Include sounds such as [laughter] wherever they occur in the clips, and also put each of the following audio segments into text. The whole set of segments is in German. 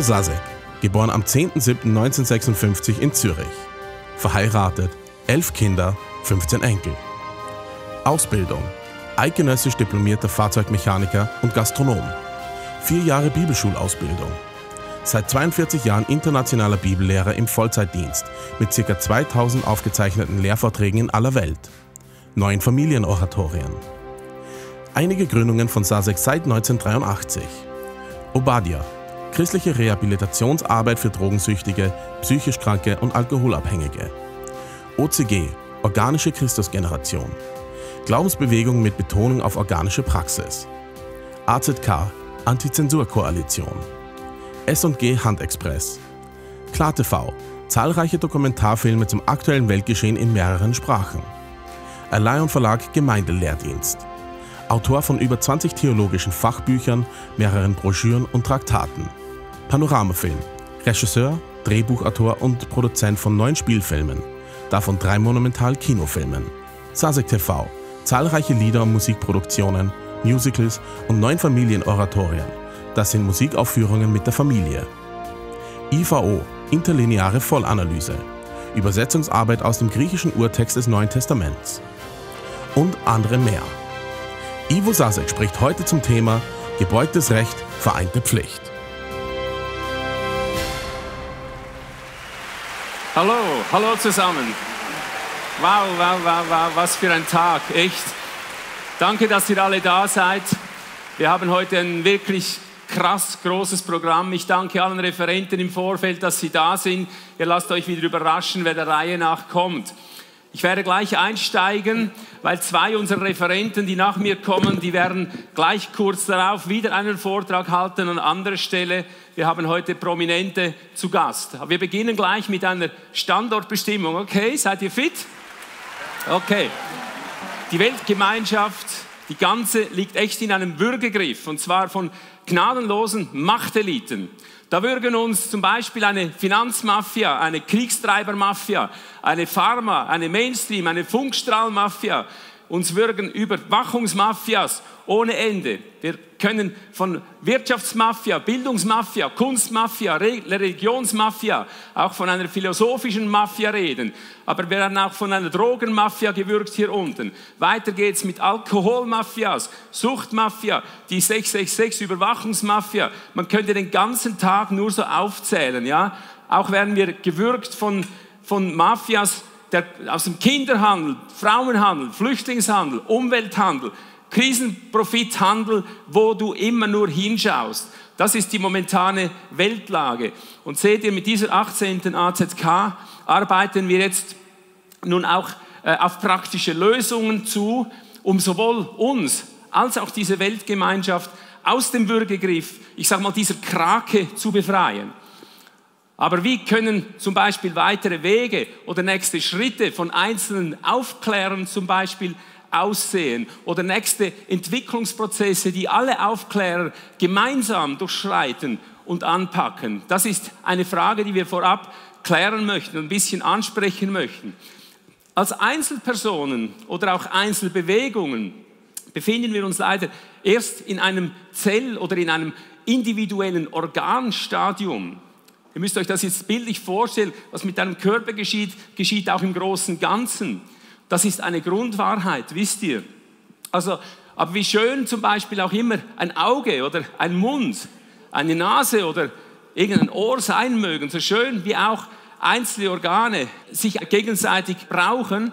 Ivo Sasek, geboren am 10.07.1956 in Zürich. Verheiratet, elf Kinder, 15 Enkel. Ausbildung. Eidgenössisch diplomierter Fahrzeugmechaniker und Gastronom. Vier Jahre Bibelschulausbildung. Seit 42 Jahren internationaler Bibellehrer im Vollzeitdienst mit ca. 2000 aufgezeichneten Lehrvorträgen in aller Welt. Neun Familienoratorien. Einige Gründungen von Sasek seit 1983. Obadia, christliche Rehabilitationsarbeit für Drogensüchtige, psychisch Kranke und Alkoholabhängige. OCG, organische Christusgeneration. Glaubensbewegung mit Betonung auf organische Praxis. AZK, Antizensurkoalition. S&G Handexpress. KlarTV, zahlreiche Dokumentarfilme zum aktuellen Weltgeschehen in mehreren Sprachen. Allion Verlag Gemeindelehrdienst. Autor von über 20 theologischen Fachbüchern, mehreren Broschüren und Traktaten. Panoramafilm. Regisseur, Drehbuchautor und Produzent von neun Spielfilmen, davon drei Monumental-Kinofilmen. Sasek TV. Zahlreiche Lieder und Musikproduktionen, Musicals und neun Familienoratorien. Das sind Musikaufführungen mit der Familie. IVO, interlineare Vollanalyse. Übersetzungsarbeit aus dem griechischen Urtext des Neuen Testaments. Und andere mehr. Ivo Sasek spricht heute zum Thema Gebeugtes Recht, vereinte Pflicht. Hallo, hallo zusammen. Wow, wow, wow, wow, was für ein Tag, echt. Danke, dass ihr alle da seid. Wir haben heute ein wirklich krass großes Programm. Ich danke allen Referenten im Vorfeld, dass sie da sind. Ihr lasst euch wieder überraschen, wer der Reihe nach kommt. Ich werde gleich einsteigen, weil zwei unserer Referenten, die nach mir kommen, die werden gleich kurz darauf wieder einen Vortrag halten an anderer Stelle. Wir haben heute Prominente zu Gast. Wir beginnen gleich mit einer Standortbestimmung. Okay, seid ihr fit? Okay. Die Weltgemeinschaft, die ganze liegt echt in einem Würgegriff und zwar von gnadenlosen Machteliten. Da würgen uns zum Beispiel eine Finanzmafia, eine Kriegstreibermafia, eine Pharma, eine Mainstream, eine Funkstrahlmafia, uns würgen Überwachungsmafias ohne Ende. Wir können von Wirtschaftsmafia, Bildungsmafia, Kunstmafia, Religionsmafia, auch von einer philosophischen Mafia reden. Aber wir werden auch von einer Drogenmafia gewürgt hier unten. Weiter geht's mit Alkoholmafias, Suchtmafia, die 666 Überwachungsmafia. Man könnte den ganzen Tag nur so aufzählen, ja. Auch werden wir gewürgt von, von Mafias, der, aus dem Kinderhandel, Frauenhandel, Flüchtlingshandel, Umwelthandel, Krisenprofithandel, wo du immer nur hinschaust. Das ist die momentane Weltlage. Und seht ihr, mit dieser 18. AZK arbeiten wir jetzt nun auch äh, auf praktische Lösungen zu, um sowohl uns als auch diese Weltgemeinschaft aus dem Würgegriff, ich sage mal, dieser Krake zu befreien. Aber wie können zum Beispiel weitere Wege oder nächste Schritte von einzelnen Aufklärern zum Beispiel aussehen oder nächste Entwicklungsprozesse, die alle Aufklärer gemeinsam durchschreiten und anpacken? Das ist eine Frage, die wir vorab klären möchten, ein bisschen ansprechen möchten. Als Einzelpersonen oder auch Einzelbewegungen befinden wir uns leider erst in einem Zell- oder in einem individuellen Organstadium. Ihr müsst euch das jetzt bildlich vorstellen, was mit deinem Körper geschieht, geschieht auch im großen Ganzen. Das ist eine Grundwahrheit, wisst ihr. Also, aber wie schön zum Beispiel auch immer ein Auge oder ein Mund, eine Nase oder irgendein Ohr sein mögen, so schön wie auch einzelne Organe sich gegenseitig brauchen,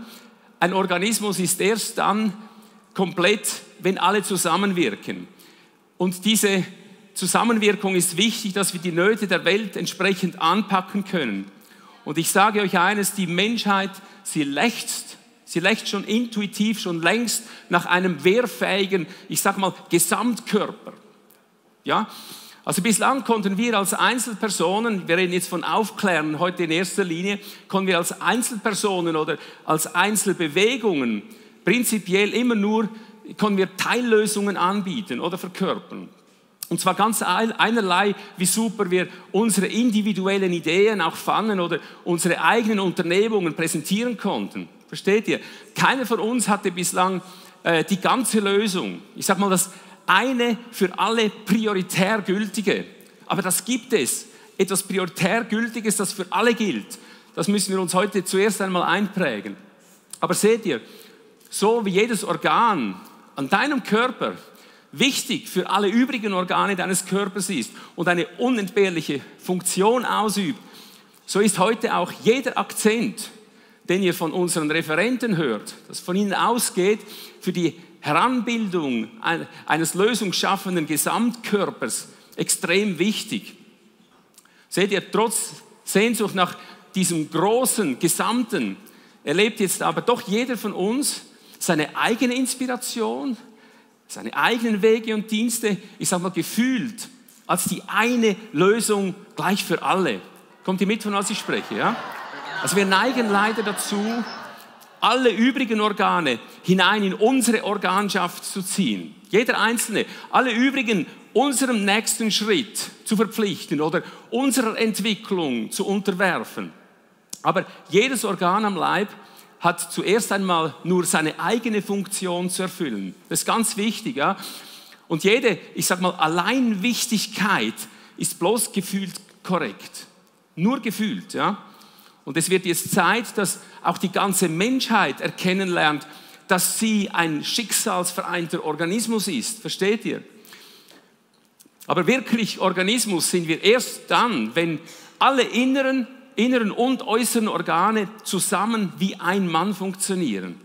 ein Organismus ist erst dann komplett, wenn alle zusammenwirken. Und diese Zusammenwirkung ist wichtig, dass wir die Nöte der Welt entsprechend anpacken können. Und ich sage euch eines, die Menschheit, sie lechzt, sie lechzt schon intuitiv, schon längst nach einem wehrfähigen, ich sage mal, Gesamtkörper. Ja? Also bislang konnten wir als Einzelpersonen, wir reden jetzt von Aufklären heute in erster Linie, konnten wir als Einzelpersonen oder als Einzelbewegungen prinzipiell immer nur, konnten wir Teillösungen anbieten oder verkörpern. Und zwar ganz einerlei, wie super wir unsere individuellen Ideen auch fanden oder unsere eigenen Unternehmungen präsentieren konnten. Versteht ihr? Keiner von uns hatte bislang äh, die ganze Lösung. Ich sage mal das eine für alle prioritär gültige. Aber das gibt es. etwas prioritär Gültiges, das für alle gilt. Das müssen wir uns heute zuerst einmal einprägen. Aber seht ihr, so wie jedes Organ an deinem Körper wichtig für alle übrigen Organe deines Körpers ist und eine unentbehrliche Funktion ausübt, so ist heute auch jeder Akzent, den ihr von unseren Referenten hört, das von ihnen ausgeht, für die Heranbildung eines lösungsschaffenden Gesamtkörpers extrem wichtig. Seht ihr, trotz Sehnsucht nach diesem großen Gesamten erlebt jetzt aber doch jeder von uns seine eigene Inspiration, seine eigenen Wege und Dienste, ich sage mal, gefühlt als die eine Lösung gleich für alle. Kommt ihr mit, von was ich spreche? Ja? Also wir neigen leider dazu, alle übrigen Organe hinein in unsere Organschaft zu ziehen. Jeder einzelne, alle übrigen unserem nächsten Schritt zu verpflichten oder unserer Entwicklung zu unterwerfen. Aber jedes Organ am Leib hat zuerst einmal nur seine eigene Funktion zu erfüllen. Das ist ganz wichtig. Ja? Und jede, ich sag mal, Alleinwichtigkeit ist bloß gefühlt korrekt. Nur gefühlt. Ja? Und es wird jetzt Zeit, dass auch die ganze Menschheit erkennen lernt, dass sie ein schicksalsvereinter Organismus ist. Versteht ihr? Aber wirklich Organismus sind wir erst dann, wenn alle inneren inneren und äußeren Organe zusammen wie ein Mann funktionieren.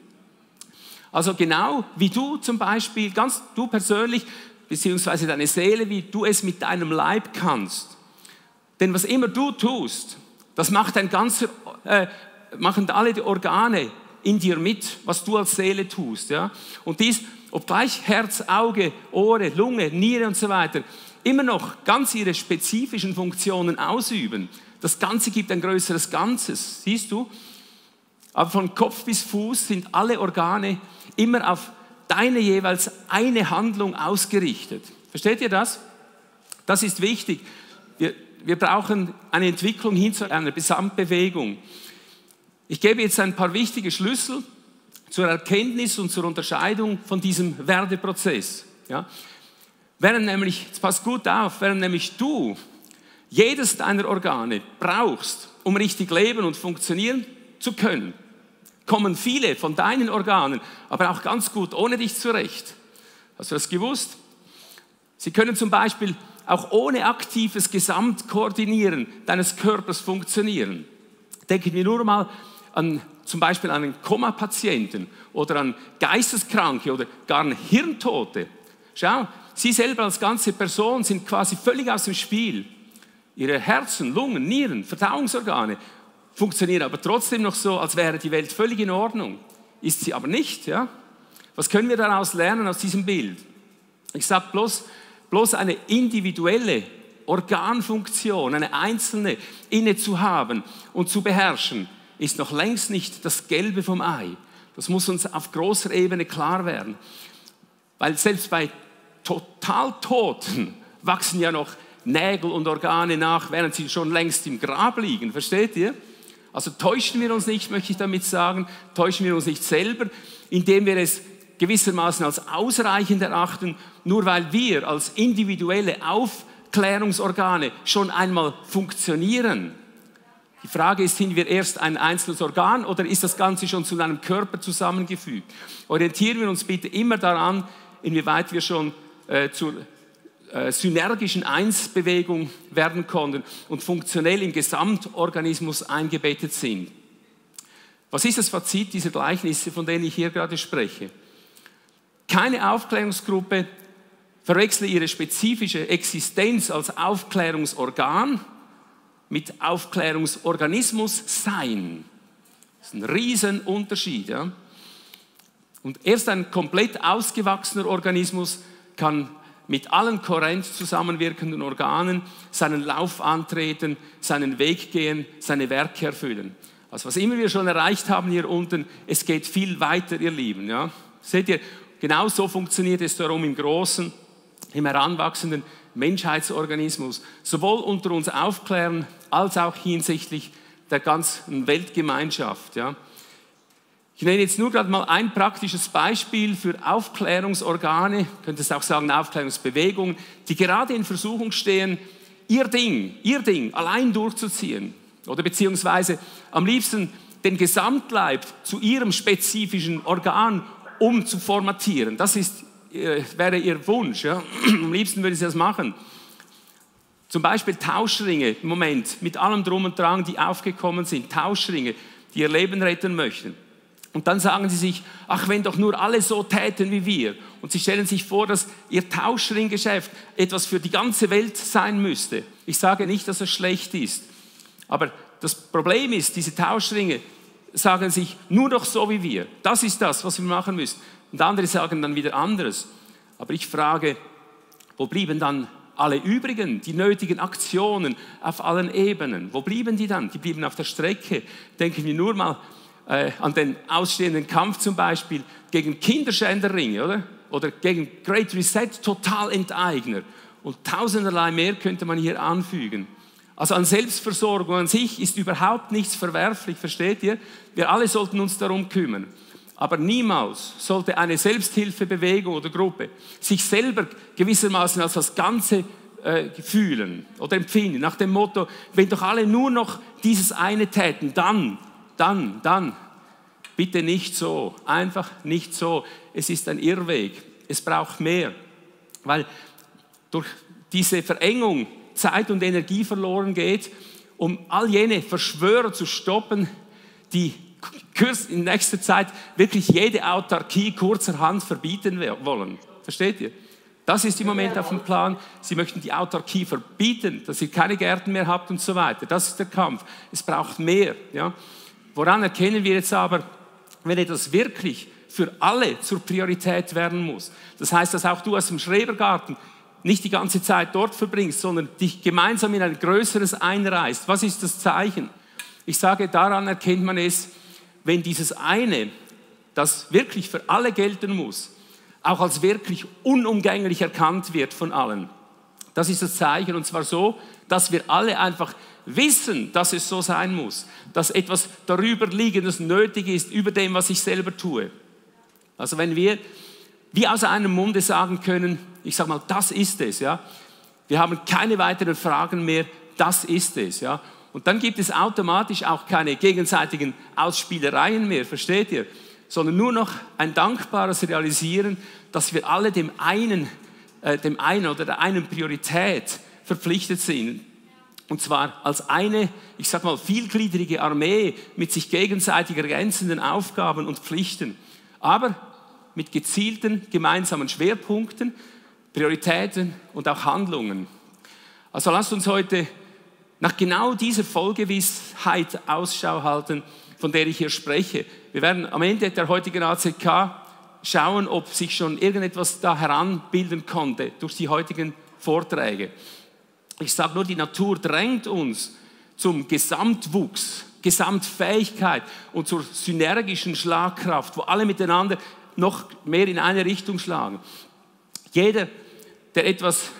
Also genau wie du zum Beispiel, ganz du persönlich, beziehungsweise deine Seele, wie du es mit deinem Leib kannst. Denn was immer du tust, das macht ein ganzer, äh, machen alle die Organe in dir mit, was du als Seele tust. Ja? Und dies, obgleich Herz, Auge, Ohre, Lunge, Niere und so weiter, immer noch ganz ihre spezifischen Funktionen ausüben, das Ganze gibt ein größeres Ganzes, siehst du? Aber von Kopf bis Fuß sind alle Organe immer auf deine jeweils eine Handlung ausgerichtet. Versteht ihr das? Das ist wichtig. Wir, wir brauchen eine Entwicklung hin zu einer Gesamtbewegung. Ich gebe jetzt ein paar wichtige Schlüssel zur Erkenntnis und zur Unterscheidung von diesem Werdeprozess. Ja? Während nämlich, jetzt passt gut auf, während nämlich du jedes deiner Organe brauchst, um richtig leben und funktionieren zu können, kommen viele von deinen Organen aber auch ganz gut ohne dich zurecht. Hast du das gewusst? Sie können zum Beispiel auch ohne aktives Gesamtkoordinieren deines Körpers funktionieren. Denken wir nur mal an zum Beispiel an einen Koma-Patienten oder an Geisteskranke oder gar an Hirntote. Schau, Sie selber als ganze Person sind quasi völlig aus dem Spiel. Ihre Herzen, Lungen, Nieren, Verdauungsorgane funktionieren aber trotzdem noch so, als wäre die Welt völlig in Ordnung. Ist sie aber nicht. Ja? Was können wir daraus lernen aus diesem Bild? Ich sage bloß, bloß eine individuelle Organfunktion, eine einzelne inne zu haben und zu beherrschen, ist noch längst nicht das Gelbe vom Ei. Das muss uns auf großer Ebene klar werden. Weil selbst bei total Toten [laughs] wachsen ja noch Nägel und Organe nach, während sie schon längst im Grab liegen. Versteht ihr? Also täuschen wir uns nicht, möchte ich damit sagen, täuschen wir uns nicht selber, indem wir es gewissermaßen als ausreichend erachten, nur weil wir als individuelle Aufklärungsorgane schon einmal funktionieren. Die Frage ist, sind wir erst ein einzelnes Organ oder ist das Ganze schon zu einem Körper zusammengefügt? Orientieren wir uns bitte immer daran, inwieweit wir schon äh, zur synergischen Einsbewegung werden konnten und funktionell im Gesamtorganismus eingebettet sind. Was ist das Fazit dieser Gleichnisse, von denen ich hier gerade spreche? Keine Aufklärungsgruppe verwechsle ihre spezifische Existenz als Aufklärungsorgan mit Aufklärungsorganismus sein. Das ist ein Riesenunterschied. Ja? Und erst ein komplett ausgewachsener Organismus kann mit allen kohärent zusammenwirkenden Organen seinen Lauf antreten, seinen Weg gehen, seine Werke erfüllen. Also was immer wir schon erreicht haben hier unten, es geht viel weiter, ihr Lieben. Ja? Seht ihr, genau so funktioniert es darum im Großen, im heranwachsenden Menschheitsorganismus. Sowohl unter uns aufklären, als auch hinsichtlich der ganzen Weltgemeinschaft. Ja? Ich nenne jetzt nur gerade mal ein praktisches Beispiel für Aufklärungsorgane, könnte es auch sagen Aufklärungsbewegungen, die gerade in Versuchung stehen, ihr Ding, ihr Ding allein durchzuziehen. Oder beziehungsweise am liebsten den Gesamtleib zu ihrem spezifischen Organ umzuformatieren. Das ist, äh, wäre ihr Wunsch. Ja? [clears throat] Am liebsten würde sie das machen. Zum Beispiel Tauschringe im Moment mit allem Drum und Drang, die aufgekommen sind. Tauschringe, die ihr Leben retten möchten. Und dann sagen sie sich, ach, wenn doch nur alle so täten wie wir. Und sie stellen sich vor, dass ihr Tauschringgeschäft etwas für die ganze Welt sein müsste. Ich sage nicht, dass es schlecht ist. Aber das Problem ist, diese Tauschringe sagen sich nur noch so wie wir. Das ist das, was wir machen müssen. Und andere sagen dann wieder anderes. Aber ich frage, wo blieben dann alle übrigen, die nötigen Aktionen auf allen Ebenen? Wo blieben die dann? Die blieben auf der Strecke. Denken wir nur mal äh, an den ausstehenden Kampf zum Beispiel gegen Kinderschänderringe, oder? Oder gegen Great Reset, Totalenteigner. Und tausenderlei mehr könnte man hier anfügen. Also an Selbstversorgung an sich ist überhaupt nichts verwerflich, versteht ihr? Wir alle sollten uns darum kümmern. Aber niemals sollte eine Selbsthilfebewegung oder Gruppe sich selber gewissermaßen als das Ganze äh, fühlen oder empfinden, nach dem Motto, wenn doch alle nur noch dieses eine täten, dann, dann, dann. Bitte nicht so, einfach nicht so. Es ist ein Irrweg. Es braucht mehr, weil durch diese Verengung Zeit und Energie verloren geht, um all jene Verschwörer zu stoppen, die in nächster Zeit wirklich jede Autarkie kurzerhand verbieten wollen. Versteht ihr? Das ist im Moment auf dem Plan. Sie möchten die Autarkie verbieten, dass ihr keine Gärten mehr habt und so weiter. Das ist der Kampf. Es braucht mehr. Ja? Woran erkennen wir jetzt aber, wenn etwas wirklich für alle zur Priorität werden muss? Das heißt, dass auch du aus dem Schrebergarten nicht die ganze Zeit dort verbringst, sondern dich gemeinsam in ein größeres einreißt. Was ist das Zeichen? Ich sage, daran erkennt man es, wenn dieses eine, das wirklich für alle gelten muss, auch als wirklich unumgänglich erkannt wird von allen. Das ist das Zeichen und zwar so, dass wir alle einfach wissen, dass es so sein muss, dass etwas darüber liegendes nötig ist über dem, was ich selber tue. Also wenn wir wie aus einem Munde sagen können, ich sage mal, das ist es, ja. Wir haben keine weiteren Fragen mehr, das ist es, ja. Und dann gibt es automatisch auch keine gegenseitigen Ausspielereien mehr, versteht ihr? Sondern nur noch ein dankbares Realisieren, dass wir alle dem einen, äh, dem einen oder der einen Priorität verpflichtet sind. Und zwar als eine, ich sag mal, vielgliedrige Armee mit sich gegenseitig ergänzenden Aufgaben und Pflichten. Aber mit gezielten gemeinsamen Schwerpunkten, Prioritäten und auch Handlungen. Also lasst uns heute nach genau dieser Vollgewissheit Ausschau halten, von der ich hier spreche. Wir werden am Ende der heutigen ACK schauen, ob sich schon irgendetwas da heranbilden konnte durch die heutigen Vorträge. Ich sage nur, die Natur drängt uns zum Gesamtwuchs, Gesamtfähigkeit und zur synergischen Schlagkraft, wo alle miteinander noch mehr in eine Richtung schlagen. Jeder, der etwas,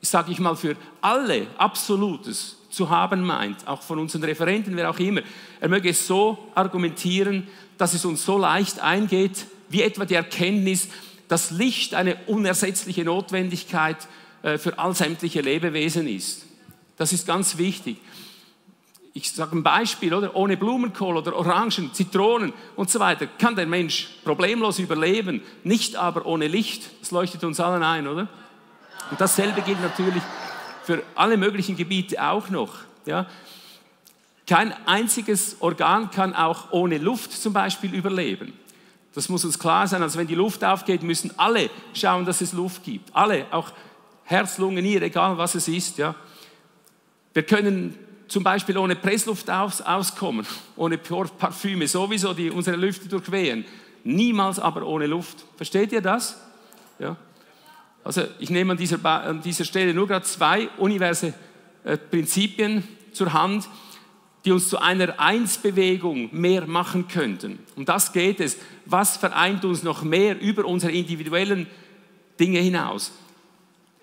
sage ich mal, für alle Absolutes zu haben meint, auch von unseren Referenten, wer auch immer, er möge es so argumentieren, dass es uns so leicht eingeht, wie etwa die Erkenntnis, dass Licht eine unersetzliche Notwendigkeit äh, für all sämtliche Lebewesen ist. Das ist ganz wichtig ich sage ein Beispiel, oder? Ohne Blumenkohl oder Orangen, Zitronen und so weiter kann der Mensch problemlos überleben, nicht aber ohne Licht. Das leuchtet uns allen ein, oder? Und dasselbe gilt natürlich für alle möglichen Gebiete auch noch. Ja? Kein einziges Organ kann auch ohne Luft zum Beispiel überleben. Das muss uns klar sein. Also wenn die Luft aufgeht, müssen alle schauen, dass es Luft gibt. Alle, auch Herz, Lunge, Niere, egal was es ist. Ja. Wir können zum Beispiel ohne Pressluft aus, auskommen, [laughs] ohne Parfüme sowieso, die unsere Lüfte durchwehen. Niemals aber ohne Luft. Versteht ihr das? Ja. Also ich nehme an dieser, an dieser Stelle nur gerade zwei universe äh, Prinzipien zur Hand, die uns zu einer Einsbewegung mehr machen könnten. Um das geht es. Was vereint uns noch mehr über unsere individuellen Dinge hinaus?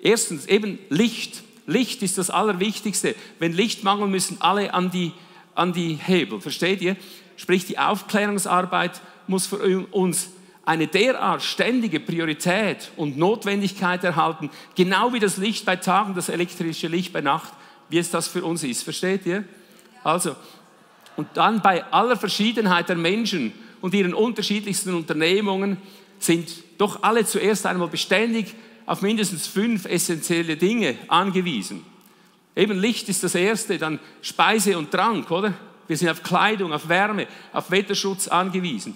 Erstens eben Licht. Licht ist das Allerwichtigste. Wenn Licht mangelt, müssen alle an die, an die Hebel. Versteht ihr? Sprich, die Aufklärungsarbeit muss für uns eine derart ständige Priorität und Notwendigkeit erhalten, genau wie das Licht bei Tag und das elektrische Licht bei Nacht, wie es das für uns ist. Versteht ihr? Also, und dann bei aller Verschiedenheit der Menschen und ihren unterschiedlichsten Unternehmungen sind doch alle zuerst einmal beständig auf mindestens fünf essentielle Dinge angewiesen. Eben Licht ist das erste, dann Speise und Trank, oder? Wir sind auf Kleidung, auf Wärme, auf Wetterschutz angewiesen.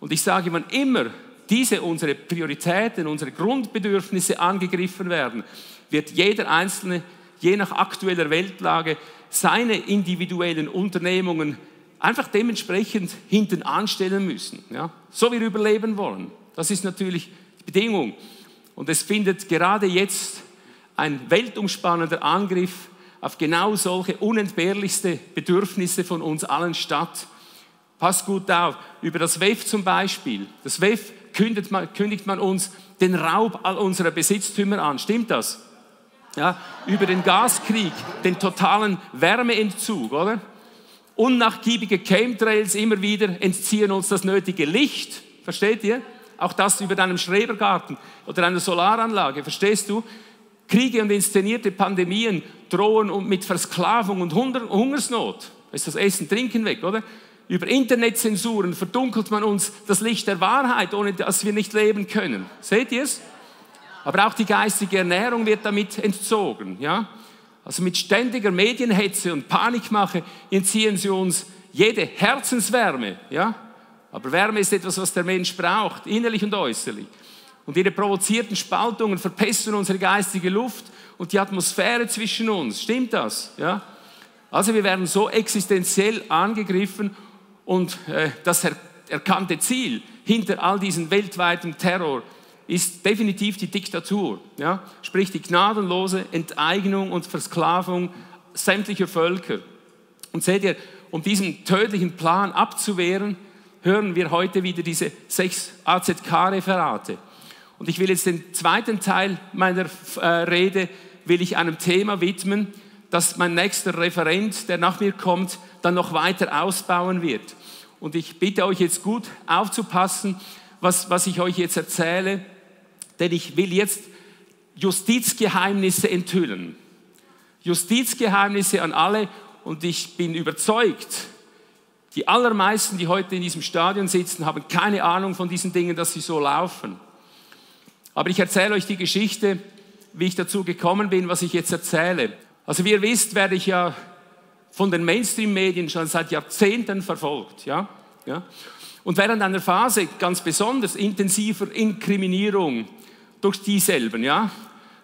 Und ich sage, wann immer diese unsere Prioritäten, unsere Grundbedürfnisse angegriffen werden, wird jeder Einzelne, je nach aktueller Weltlage, seine individuellen Unternehmungen einfach dementsprechend hinten anstellen müssen. Ja? So wir überleben wollen. Das ist natürlich die Bedingung. Und es findet gerade jetzt ein weltumspannender Angriff auf genau solche unentbehrlichste Bedürfnisse von uns allen statt. Pass gut auf, über das WEF zum Beispiel. Das WEF kündigt man, kündigt man uns den Raub all unserer Besitztümer an. Stimmt das? Ja, über den Gaskrieg, den totalen Wärmeentzug, oder? Unnachgiebige Chemtrails immer wieder entziehen uns das nötige Licht. Versteht ihr? Auch das über deinem Schrebergarten oder einer Solaranlage. Verstehst du? Kriege und inszenierte Pandemien drohen mit Versklavung und Hungersnot. ist das Essen, Trinken weg, oder? Über Internetzensuren verdunkelt man uns das Licht der Wahrheit, ohne dass wir nicht leben können. Seht ihr es? Aber auch die geistige Ernährung wird damit entzogen. Ja? Also mit ständiger Medienhetze und Panikmache entziehen sie uns jede Herzenswärme. Ja? Aber Wärme ist etwas, was der Mensch braucht, innerlich und äußerlich. Und ihre provozierten Spaltungen verpesten unsere geistige Luft und die Atmosphäre zwischen uns. Stimmt das? Ja? Also wir werden so existenziell angegriffen und äh, das er erkannte Ziel hinter all diesem weltweiten Terror ist definitiv die Diktatur. Ja? Sprich die gnadenlose Enteignung und Versklavung sämtlicher Völker. Und seht ihr, um diesen tödlichen Plan abzuwehren, hören wir heute wieder diese sechs AZK-Referate. Und ich will jetzt den zweiten Teil meiner äh, Rede will ich einem Thema widmen, das mein nächster Referent, der nach mir kommt, dann noch weiter ausbauen wird. Und ich bitte euch jetzt gut aufzupassen, was, was ich euch jetzt erzähle, denn ich will jetzt Justizgeheimnisse enthüllen. Justizgeheimnisse an alle und ich bin überzeugt, die allermeisten, die heute in diesem Stadion sitzen, haben keine Ahnung von diesen Dingen, dass sie so laufen. Aber ich erzähle euch die Geschichte, wie ich dazu gekommen bin, was ich jetzt erzähle. Also wie ihr wisst, werde ich ja von den Mainstream-Medien schon seit Jahrzehnten verfolgt. Ja? Ja? Und während einer Phase ganz besonders intensiver Inkriminierung durch dieselben, ja,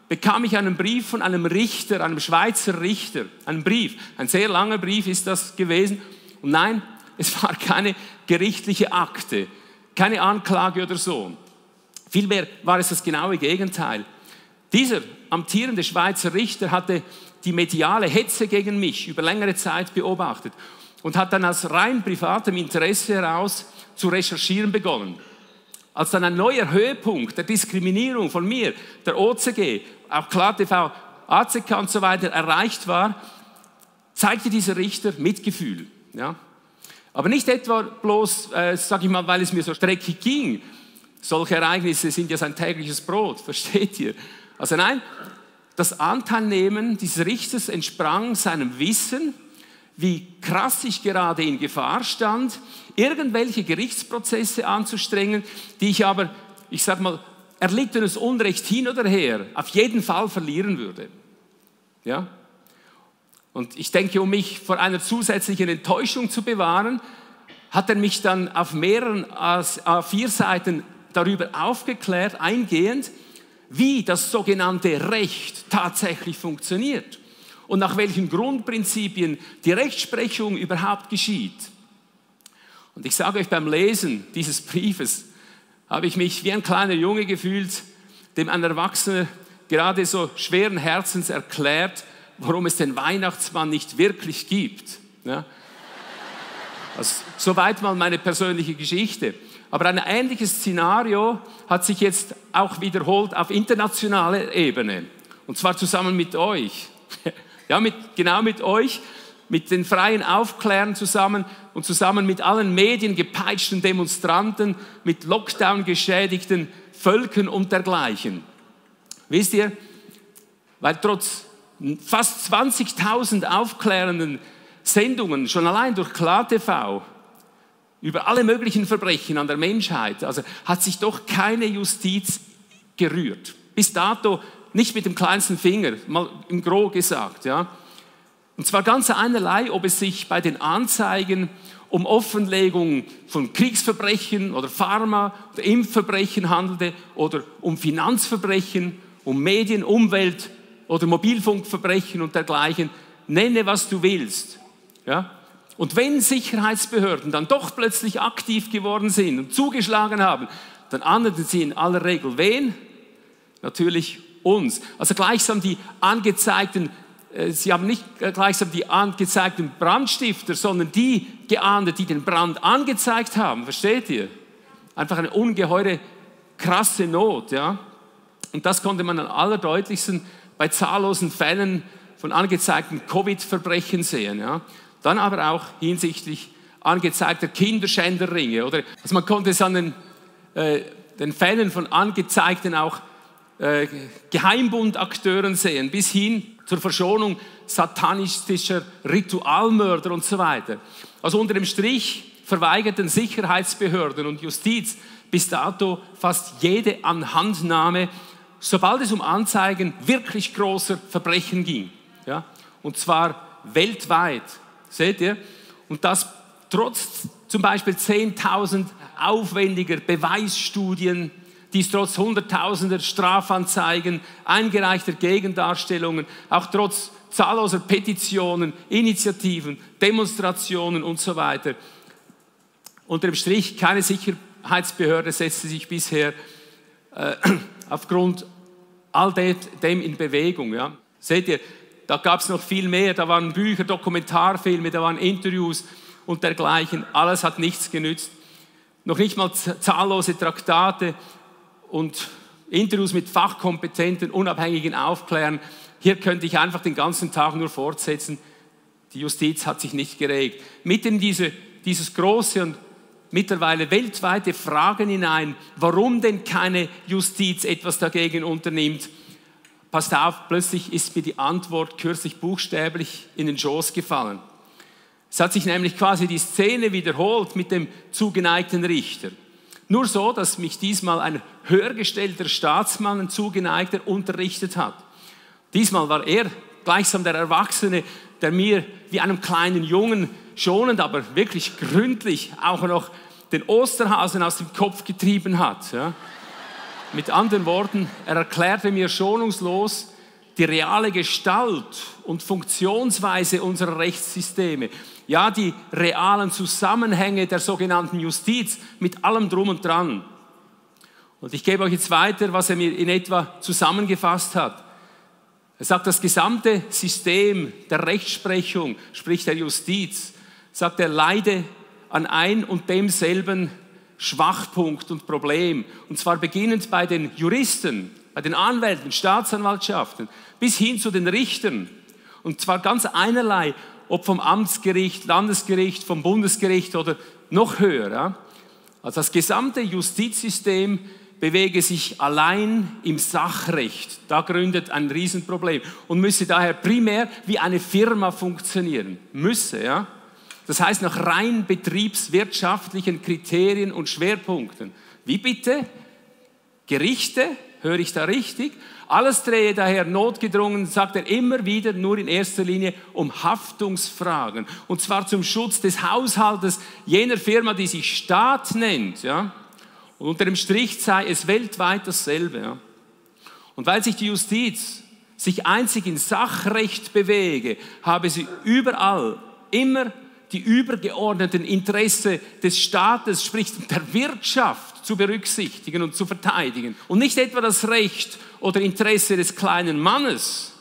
bekam ich einen Brief von einem Richter, einem Schweizer Richter, einen Brief, ein sehr langer Brief ist das gewesen. Und nein, [laughs] es war keine gerichtliche Akte, keine Anklage oder so. Vielmehr war es das genaue Gegenteil. Dieser amtierende Schweizer Richter hatte die mediale Hetze gegen mich über längere Zeit beobachtet und hat dann aus rein privatem Interesse heraus zu recherchieren begonnen. Als dann ein neuer Höhepunkt der Diskriminierung von mir, der OCG, auch KlarTV, ACK und so weiter erreicht war, zeigte dieser Richter Mitgefühl. Ja? Aber nicht etwa bloß, äh, sag ich mal, weil es mir so streckig ging. Solche Ereignisse sind ja sein tägliches Brot, [laughs] versteht ihr? Also nein, das Anteilnehmen dieses Richters entsprang seinem Wissen, wie krass ich gerade in Gefahr stand, irgendwelche Gerichtsprozesse anzustrengen, die ich aber, ich sag mal, erlittenes Unrecht hin oder her auf jeden Fall verlieren würde. Ja? Und ich denke, um mich vor einer zusätzlichen Enttäuschung zu bewahren, hat er mich dann auf mehreren vier Seiten darüber aufgeklärt, eingehend, wie das sogenannte Recht tatsächlich funktioniert und nach welchen Grundprinzipien die Rechtsprechung überhaupt geschieht. Und ich sage euch, beim Lesen dieses Briefes habe ich mich wie ein kleiner Junge gefühlt, dem ein Erwachsener gerade so schweren Herzens erklärt, warum es den Weihnachtsmann nicht wirklich gibt. Ja? Also, soweit mal meine persönliche Geschichte. Aber ein ähnliches Szenario hat sich jetzt auch wiederholt auf internationaler Ebene. Und zwar zusammen mit euch. Ja, mit, genau mit euch. mit den freien Aufklärern zusammen und zusammen mit allen Medien gepeitschten Demonstranten, mit Lockdown geschädigten Völkern und dergleichen. Wisst ihr, weil trotz fast 20.000 aufklärenden Sendungen, schon allein durch KlarTV, über alle möglichen Verbrechen an der Menschheit, also hat sich doch keine Justiz gerührt. Bis dato nicht mit dem kleinsten Finger, mal im Gro gesagt, ja. Und zwar ganz einerlei, ob es sich bei den Anzeigen um Offenlegung von Kriegsverbrechen oder Pharma- oder Impfverbrechen handelte oder um Finanzverbrechen, um Medien, Umwelt oder Mobilfunkverbrechen und dergleichen. Nenne, was du willst. Ja? Und wenn Sicherheitsbehörden dann doch plötzlich aktiv geworden sind und zugeschlagen haben, dann ahndeten sie in aller Regel wen? Natürlich uns. Also gleichsam die angezeigten, äh, sie haben nicht gleichsam die angezeigten Brandstifter, sondern die geahndet, die den Brand angezeigt haben. Versteht ihr? Einfach eine ungeheure, krasse Not, ja. Und das konnte man am allerdeutlichsten bei zahllosen Fällen von angezeigten Covid-Verbrechen sehen, ja. Dann aber auch hinsichtlich angezeigter Kinderschänderringe. Oder also man konnte es an den, äh, den Fällen von angezeigten auch äh, Geheimbundakteuren sehen, bis hin zur Verschonung satanistischer Ritualmörder und so weiter. Also unter dem Strich verweigerten Sicherheitsbehörden und Justiz bis dato fast jede Anhandnahme, sobald es um Anzeigen wirklich großer Verbrechen ging. Ja? Und zwar weltweit. Seht ihr? Und das trotz zum Beispiel 10.000 aufwendiger Beweisstudien, dies trotz hunderttausender Strafanzeigen, eingereichter Gegendarstellungen, auch trotz zahlloser Petitionen, Initiativen, Demonstrationen und so weiter. Unter dem Strich, keine Sicherheitsbehörde setzte sich bisher äh, [clears throat] aufgrund all dem in Bewegung. Ja. Seht ihr, da gab es noch viel mehr, da waren Bücher, Dokumentarfilme, da waren Interviews und dergleichen. Alles hat nichts genützt. Noch nicht mal zahllose Traktate und Interviews mit fachkompetenten, unabhängigen Aufklärern. Hier könnte ich einfach den ganzen Tag nur fortsetzen. Die Justiz hat sich nicht geregt. Mitten in diese, dieses große und mittlerweile weltweite Fragen hinein, warum denn keine Justiz etwas dagegen unternimmt, passt auf, plötzlich ist mir die Antwort kürzlich buchstäblich in den Schoß gefallen. Es hat sich nämlich quasi die Szene wiederholt mit dem zugeneigten Richter. Nur so, dass mich diesmal ein höhergestellter Staatsmann, ein zugeneigter, unterrichtet hat. Diesmal war er gleichsam der Erwachsene, der mir wie einem kleinen Jungen schonend, aber wirklich gründlich auch noch den Osterhasen aus dem Kopf getrieben hat. Ja. Mit anderen Worten, er erklärte mir schonungslos die reale Gestalt und Funktionsweise unserer Rechtssysteme, ja die realen Zusammenhänge der sogenannten Justiz mit allem drum und dran. Und ich gebe euch jetzt weiter, was er mir in etwa zusammengefasst hat. Er sagt, das gesamte System der Rechtsprechung, sprich der Justiz, sagt er, leide an ein und demselben Schwachpunkt und Problem. Und zwar beginnend bei den Juristen, bei den Anwälten, Staatsanwaltschaften, bis hin zu den Richtern. Und zwar ganz einerlei, ob vom Amtsgericht, Landesgericht, vom Bundesgericht oder noch höher. Ja? Also das gesamte Justizsystem bewege sich allein im Sachrecht. Da gründet ein Riesenproblem und müsse daher primär wie eine Firma funktionieren. Müsse, ja. Das heißt nach rein betriebswirtschaftlichen Kriterien und Schwerpunkten. Wie bitte? Gerichte, höre ich da richtig? Alles drehe daher notgedrungen, sagt er immer wieder, nur in erster Linie um Haftungsfragen. Und zwar zum Schutz des Haushaltes jener Firma, die sich Staat nennt. Ja? Und unter dem Strich sei es weltweit dasselbe. Ja? Und weil sich die Justiz sich einzig in Sachrecht bewege, habe sie überall immer die übergeordneten Interesse des Staates, sprich der Wirtschaft, zu berücksichtigen und zu verteidigen. Und nicht etwa das Recht oder Interesse des kleinen Mannes.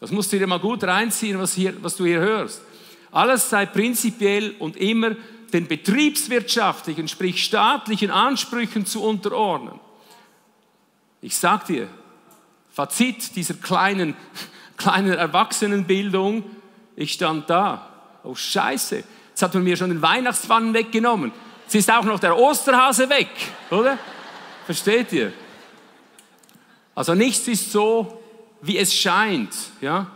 Das musst du dir mal gut reinziehen, was, hier, was du hier hörst. Alles sei prinzipiell und immer den betriebswirtschaftlichen, sprich staatlichen Ansprüchen zu unterordnen. Ich sag dir, Fazit dieser kleinen, [laughs] kleinen Erwachsenenbildung, Ich stand da. Oh Scheiße, jetzt hat man mir schon den Weihnachtsmann weggenommen. Jetzt ist auch noch der Osterhase weg, oder? Versteht ihr? Also nichts ist so, wie es scheint. Ja?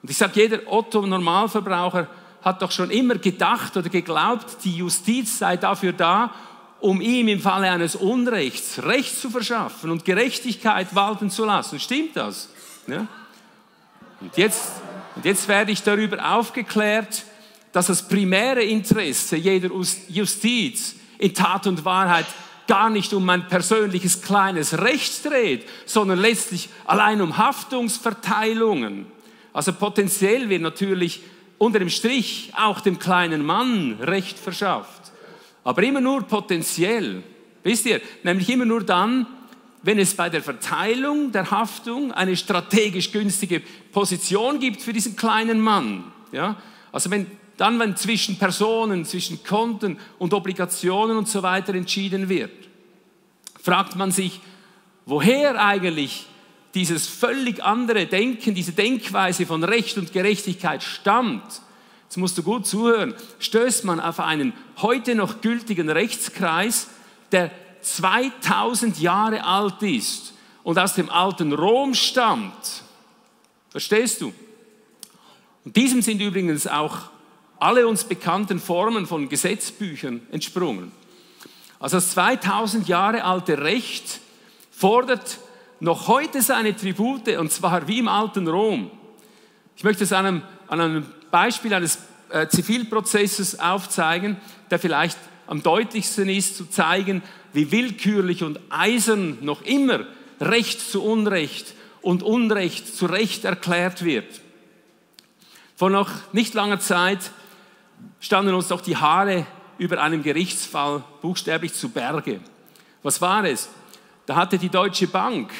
Und ich sage, jeder Otto-Normalverbraucher hat doch schon immer gedacht oder geglaubt, die Justiz sei dafür da, um ihm im Falle eines Unrechts Recht zu verschaffen und Gerechtigkeit walten zu lassen. Stimmt das? Ja? Und, jetzt, und jetzt werde ich darüber aufgeklärt, dass das primäre Interesse jeder Justiz in Tat und Wahrheit gar nicht um mein persönliches kleines Recht dreht, sondern letztlich allein um Haftungsverteilungen. Also potenziell wird natürlich unter dem Strich auch dem kleinen Mann Recht verschafft. Aber immer nur potenziell. Wisst ihr? Nämlich immer nur dann, wenn es bei der Verteilung der Haftung eine strategisch günstige Position gibt für diesen kleinen Mann. Ja? Also wenn, dann, wenn zwischen Personen, zwischen Konten und Obligationen und so weiter entschieden wird, fragt man sich, woher eigentlich dieses völlig andere Denken, diese Denkweise von Recht und Gerechtigkeit stammt jetzt musst du gut zuhören, stößt man auf einen heute noch gültigen Rechtskreis, der 2000 Jahre alt ist und aus dem alten Rom stammt. Verstehst du? Und diesem sind übrigens auch alle uns bekannten Formen von Gesetzbüchern entsprungen. Also das 2000 Jahre alte Recht fordert noch heute seine Tribute und zwar wie im alten Rom. Ich möchte es an einem, an einem Beispiel eines äh, Zivilprozesses aufzeigen, der vielleicht am deutlichsten ist, zu zeigen, wie willkürlich und eisern noch immer Recht zu Unrecht und Unrecht zu Recht erklärt wird. Vor noch nicht langer Zeit standen uns doch die Haare über einem Gerichtsfall buchstäblich zu Berge. Was war es? Da hatte die Deutsche Bank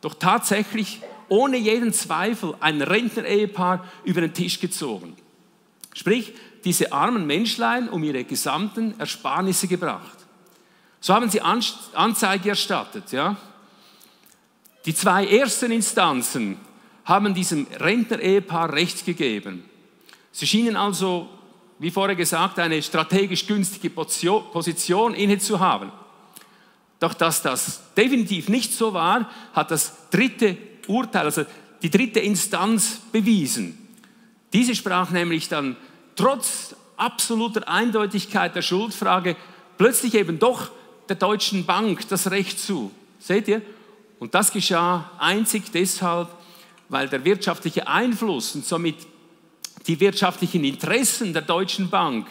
doch tatsächlich ohne jeden Zweifel ein Rentner-Ehepaar über den Tisch gezogen. Sprich, diese armen Menschlein um ihre gesamten Ersparnisse gebracht. So haben sie Anzeige erstattet. Ja? Die zwei ersten Instanzen haben diesem Rentner-Ehepaar Recht gegeben. Sie schienen also, wie vorher gesagt, eine strategisch günstige Position inne zu haben. Doch dass das definitiv nicht so war, hat das dritte Urteil, also die dritte Instanz bewiesen. Diese sprach nämlich dann trotz absoluter Eindeutigkeit der Schuldfrage plötzlich eben doch der Deutschen Bank das Recht zu. Seht ihr? Und das geschah einzig deshalb, weil der wirtschaftliche Einfluss und somit die wirtschaftlichen Interessen der Deutschen Bank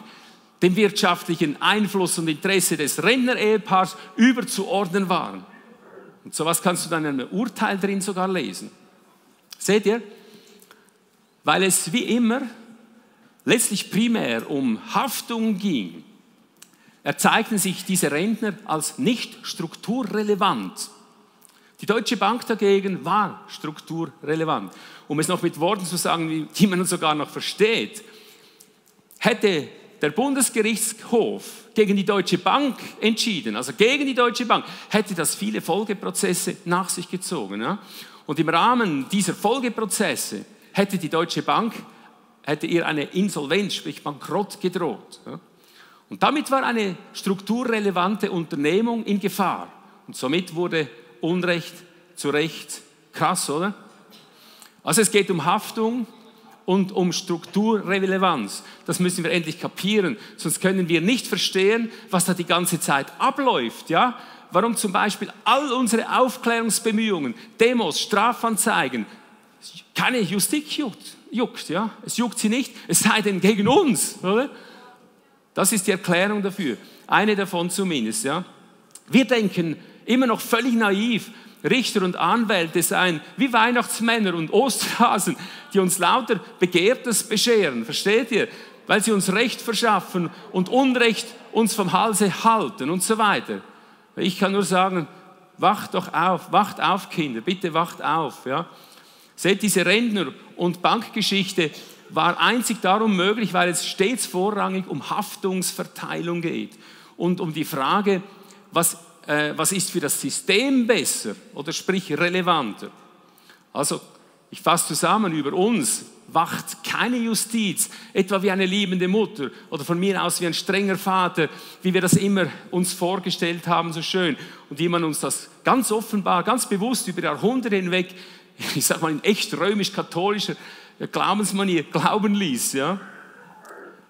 dem wirtschaftlichen Einfluss und Interesse des Rentner-Ehepaars überzuordnen waren. Und sowas kannst du dann in einem Urteil drin sogar lesen. Seht ihr? Weil es wie immer letztlich primär um Haftung ging, erzeigten sich diese Rentner als nicht strukturrelevant. Die Deutsche Bank dagegen war strukturrelevant. Um es noch mit Worten zu sagen, die man sogar noch versteht, hätte der Bundesgerichtshof gegen die Deutsche Bank entschieden, also gegen die Deutsche Bank, hätte das viele Folgeprozesse nach sich gezogen. Ja? Und im Rahmen dieser Folgeprozesse hätte die Deutsche Bank, hätte ihr eine Insolvenz, sprich Bankrott gedroht. Ja? Und damit war eine strukturrelevante Unternehmung in Gefahr. Und somit wurde Unrecht zu Recht krass, oder? Also es geht um Haftung, und um Strukturrelevanz. Das müssen wir endlich kapieren, sonst können wir nicht verstehen, was da die ganze Zeit abläuft. Ja? Warum zum Beispiel all unsere Aufklärungsbemühungen, Demos, Strafanzeigen, keine Justiz juckt, juckt ja? es juckt sie nicht, es sei denn gegen uns. Oder? Das ist die Erklärung dafür, eine davon zumindest. Ja? Wir denken immer noch völlig naiv, Richter und Anwälte sein wie Weihnachtsmänner und Osterhasen, die uns lauter Begehrtes bescheren. Versteht ihr? Weil sie uns Recht verschaffen und Unrecht uns vom Halse halten und so weiter. Ich kann nur sagen, wacht doch auf, wacht auf, Kinder, bitte wacht auf. Ja? Seht, diese Rentner- und Bankgeschichte war einzig darum möglich, weil es stets vorrangig um Haftungsverteilung geht und um die Frage, was äh, was ist für das System besser oder sprich relevanter. Also ich fasse zusammen über uns, wacht keine Justiz, etwa wie eine liebende Mutter oder von mir aus wie ein strenger Vater, wie wir das immer uns vorgestellt haben, so schön. Und wie man uns das ganz offenbar, ganz bewusst über Jahrhunderte hinweg, [laughs] ich sag mal in echt römisch-katholischer Glaubensmanier glauben ließ. Ja?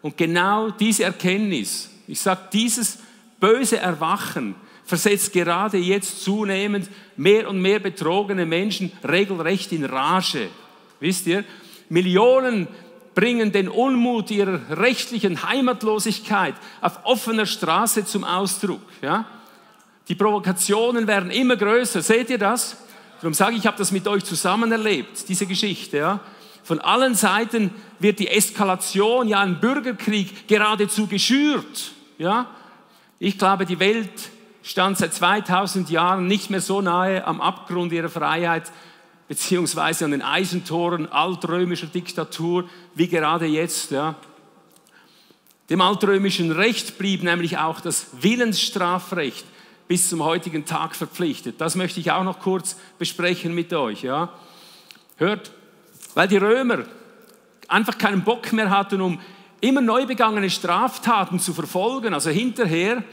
Und genau diese Erkenntnis, ich sag dieses böse Erwachen, versetzt gerade jetzt zunehmend mehr und mehr betrogene Menschen regelrecht in Rage. Wisst ihr? Millionen bringen den Unmut ihrer rechtlichen Heimatlosigkeit auf offener Straße zum Ausdruck. Ja? Die Provokationen werden immer größer. Seht ihr das? Darum sage ich, ich habe das mit euch zusammen erlebt, diese Geschichte. Ja? Von allen Seiten wird die Eskalation, ja ein Bürgerkrieg geradezu geschürt. Ja? Ich glaube, die Welt stand seit 2000 Jahren nicht mehr so nahe am Abgrund ihrer Freiheit beziehungsweise an den Eisentoren altrömischer Diktatur wie gerade jetzt. Ja. Dem altrömischen Recht blieb nämlich auch das Willensstrafrecht bis zum heutigen Tag verpflichtet. Das möchte ich auch noch kurz besprechen mit euch. Ja. Hört, weil die Römer einfach keinen Bock mehr hatten, um immer neu begangene Straftaten zu verfolgen, also hinterher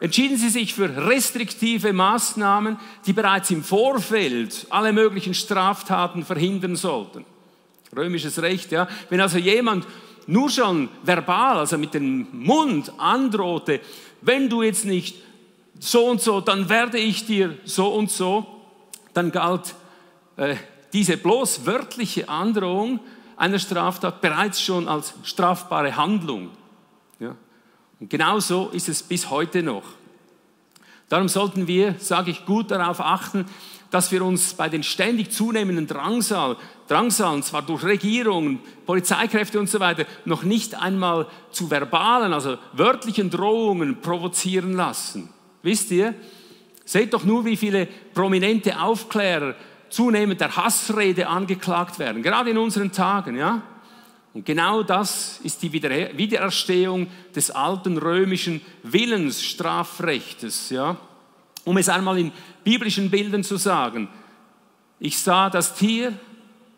entschieden sie sich für restriktive Maßnahmen, die bereits im Vorfeld alle möglichen Straftaten verhindern sollten. Römisches Recht, ja. Wenn also jemand nur schon verbal, also mit dem Mund androhte, wenn du jetzt nicht so und so, dann werde ich dir so und so, dann galt äh, diese bloß wörtliche Androhung einer Straftat bereits schon als strafbare Handlung. Und genauso ist es bis heute noch. Darum sollten wir, sage ich, gut darauf achten, dass wir uns bei den ständig zunehmenden Drangsal, Drangsalen, zwar durch Regierungen, Polizeikräfte und so weiter, noch nicht einmal zu verbalen, also wörtlichen Drohungen provozieren lassen. Wisst ihr? Seht doch nur, wie viele prominente Aufklärer zunehmend der Hassrede angeklagt werden, gerade in unseren Tagen, ja? Und genau das ist die Wiedererstehung des alten römischen Willensstrafrechtes. Ja? Um es einmal in biblischen Bildern zu sagen, ich sah das Tier,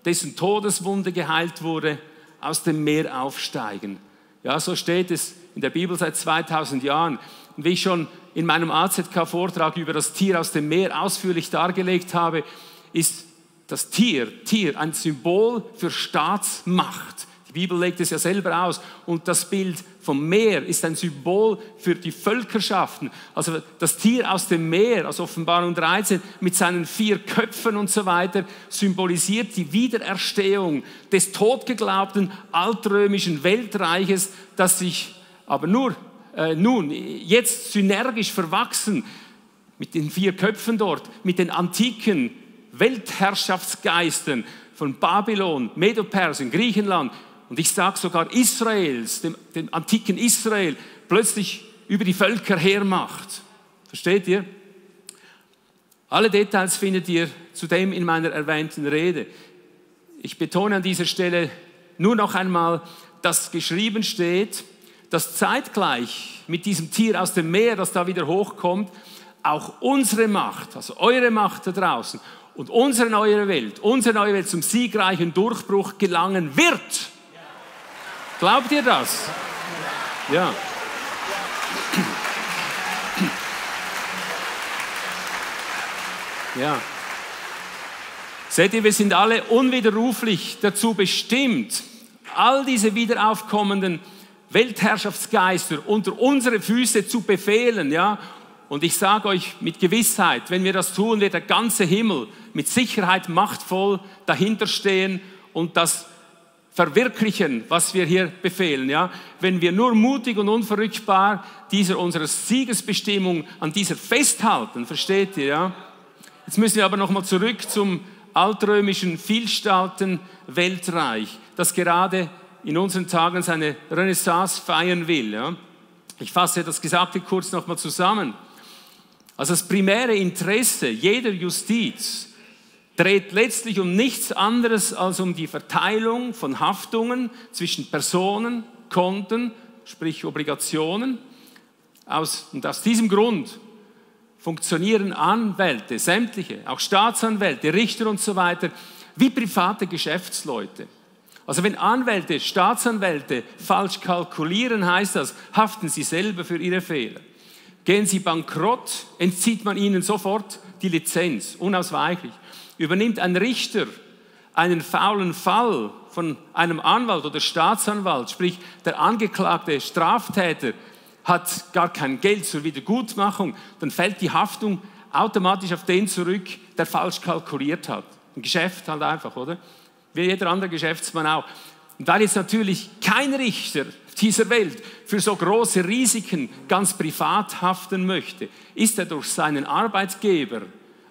dessen Todeswunde geheilt wurde, aus dem Meer aufsteigen. Ja, so steht es in der Bibel seit 2000 Jahren. Und wie ich schon in meinem AZK-Vortrag über das Tier aus dem Meer ausführlich dargelegt habe, ist das Tier, Tier ein Symbol für Staatsmacht. Die Bibel legt es ja selber aus. Und das Bild vom Meer ist ein Symbol für die Völkerschaften. Also das Tier aus dem Meer, aus Offenbarung 13, mit seinen vier Köpfen und so weiter, symbolisiert die Wiedererstehung des totgeglaubten altrömischen Weltreiches, das sich aber nur äh, nun jetzt synergisch verwachsen mit den vier Köpfen dort, mit den antiken Weltherrschaftsgeistern von Babylon, Medopersien, Griechenland, und ich sage sogar Israels, dem, dem antiken Israel, plötzlich über die Völker hermacht. Versteht ihr? Alle Details findet ihr zudem in meiner erwähnten Rede. Ich betone an dieser Stelle nur noch einmal, dass geschrieben steht, dass zeitgleich mit diesem Tier aus dem Meer, das da wieder hochkommt, auch unsere Macht, also eure Macht da draußen und unsere neue Welt, unsere neue Welt zum siegreichen Durchbruch gelangen wird. Glaubt ihr das? Ja. Ja. Seht ihr, wir sind alle unwiderruflich dazu bestimmt, all diese wiederaufkommenden Weltherrschaftsgeister unter unsere Füße zu befehlen, ja. Und ich sage euch mit Gewissheit, wenn wir das tun, wird der ganze Himmel mit Sicherheit machtvoll dahinterstehen und das verwirklichen, was wir hier befehlen. Ja? Wenn wir nur mutig und unverrückbar dieser unserer Siegesbestimmung an dieser festhalten, versteht ihr? Ja? Jetzt müssen wir aber nochmal zurück zum altrömischen Vielstalten-Weltreich, das gerade in unseren Tagen seine Renaissance feiern will. Ja? Ich fasse das Gesagte kurz nochmal zusammen. Also das primäre Interesse jeder Justiz dreht letztlich um nichts anderes als um die Verteilung von Haftungen zwischen Personen, Konten, sprich Obligationen. Aus, und aus diesem Grund funktionieren Anwälte, sämtliche, auch Staatsanwälte, Richter und so weiter, wie private Geschäftsleute. Also wenn Anwälte, Staatsanwälte falsch kalkulieren, heißt das, haften sie selber für ihre Fehler. Gehen sie bankrott, entzieht man ihnen sofort die Lizenz, unausweichlich. Übernimmt ein Richter einen faulen Fall von einem Anwalt oder Staatsanwalt, sprich der angeklagte Straftäter hat gar kein Geld zur Wiedergutmachung, dann fällt die Haftung automatisch auf den zurück, der falsch kalkuliert hat. Ein Geschäft halt einfach, oder? Wie jeder andere Geschäftsmann auch. Und weil jetzt natürlich kein Richter dieser Welt für so große Risiken ganz privat haften möchte, ist er durch seinen Arbeitgeber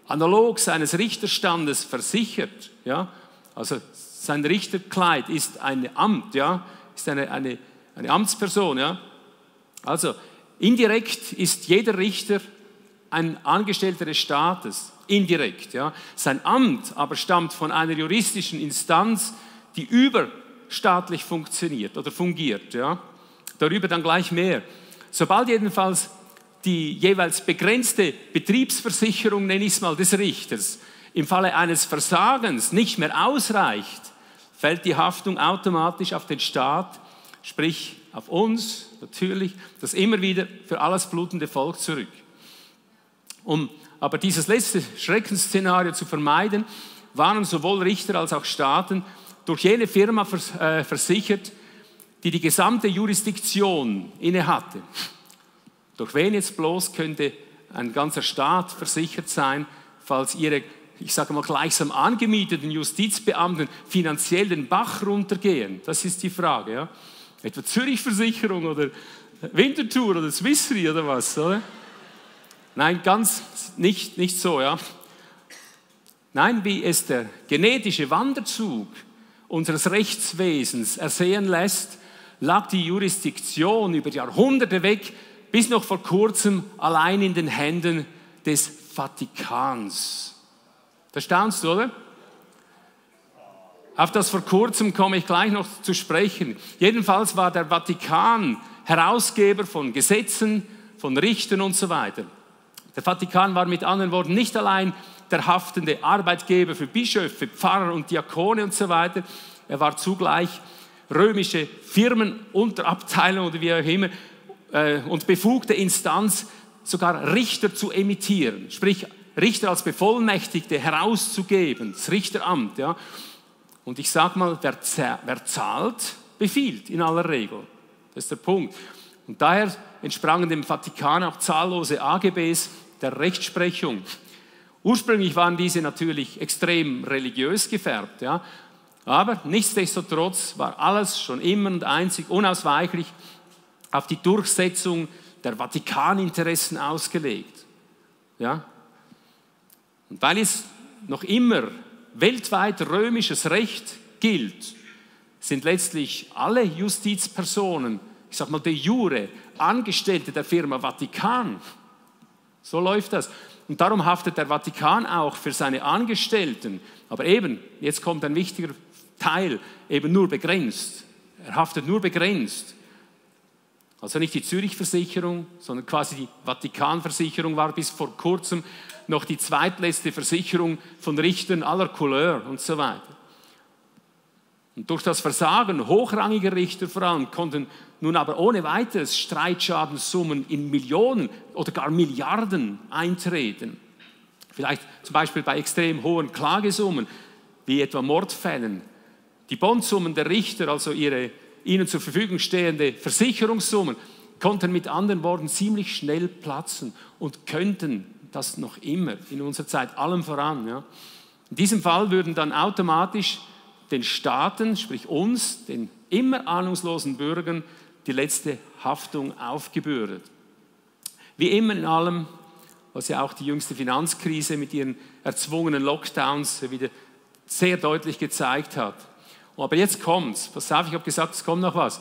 analog seines Richterstandes versichert. Ja? Also sein Richterkleid ist ein Amt, ja? ist eine, eine, eine Amtsperson. Ja? Also indirekt ist jeder Richter ein Angestellter des Staates, indirekt. Ja. Sein Amt aber stammt von einer juristischen Instanz, die überstaatlich funktioniert oder fungiert. Ja. Darüber dann gleich mehr. Sobald jedenfalls die jeweils begrenzte Betriebsversicherung, nenne ich es mal, des Richters im Falle eines Versagens nicht mehr ausreicht, fällt die Haftung automatisch auf den Staat, sprich auf uns natürlich, das immer wieder für alles blutende Volk zurück. Um aber dieses letzte Schreckensszenario zu vermeiden, waren sowohl Richter als auch Staaten durch jene Firma äh, versichert, die die gesamte Jurisdiktion innehatte. Durch wen jetzt bloß könnte ein ganzer Staat versichert sein, falls ihre, ich sage mal, gleichsam angemieteten Justizbeamten finanziell den Bach runtergehen? Das ist die Frage. Ja? Etwa Zürich-Versicherung oder Winterthur oder Swissry oder was, oder? Nein, ganz nicht, nicht so, ja. Nein, wie es der genetische Wanderzug unseres Rechtswesens ersehen lässt, lag die Jurisdiktion über Jahrhunderte weg, bis noch vor kurzem allein in den Händen des Vatikans. Da staunst du, oder? Auf das vor kurzem komme ich gleich noch zu sprechen. Jedenfalls war der Vatikan Herausgeber von Gesetzen, von Richtern und so weiter. Der Vatikan war mit anderen Worten nicht allein der haftende Arbeitgeber für Bischöfe, Pfarrer und Diakone und so weiter. Er war zugleich römische Firmenunterabteilung oder wie auch immer äh, und befugte Instanz, sogar Richter zu emittieren, sprich Richter als Bevollmächtigte herauszugeben, das Richteramt. Ja. Und ich sage mal, wer, wer zahlt, befiehlt in aller Regel. Das ist der Punkt. Und daher entsprangen dem Vatikan auch zahllose AGBs, der Rechtsprechung. Ursprünglich waren diese natürlich extrem religiös gefärbt, ja, aber nichtsdestotrotz war alles schon immer und einzig unausweichlich auf die Durchsetzung der Vatikaninteressen ausgelegt. Ja? Und weil es noch immer weltweit römisches Recht gilt, sind letztlich alle Justizpersonen, ich sage mal de jure, Angestellte der Firma Vatikan. So läuft das. Und darum haftet der Vatikan auch für seine Angestellten. Aber eben, jetzt kommt ein wichtiger Teil, eben nur begrenzt. Er haftet nur begrenzt. Also nicht die Zürich-Versicherung, sondern quasi die Vatikan-Versicherung war bis vor kurzem noch die zweitletzte Versicherung von Richtern aller Couleur und so weiter. Und durch das Versagen hochrangiger Richter vor allem konnten nun aber ohne weiteres Streitschadensummen in Millionen oder gar Milliarden eintreten. Vielleicht zum Beispiel bei extrem hohen Klagesummen, wie etwa Mordfällen. Die Bondsummen der Richter, also ihre ihnen zur Verfügung stehende Versicherungssummen, konnten mit anderen Worten ziemlich schnell platzen und könnten das noch immer in unserer Zeit allem voran. Ja. In diesem Fall würden dann automatisch den Staaten, sprich uns, den immer ahnungslosen Bürgern, die letzte Haftung aufgebürdet. Wie immer in allem, was ja auch die jüngste Finanzkrise mit ihren erzwungenen Lockdowns wieder sehr deutlich gezeigt hat. Aber jetzt kommt's. Pass auf, ich habe gesagt, es kommt noch was.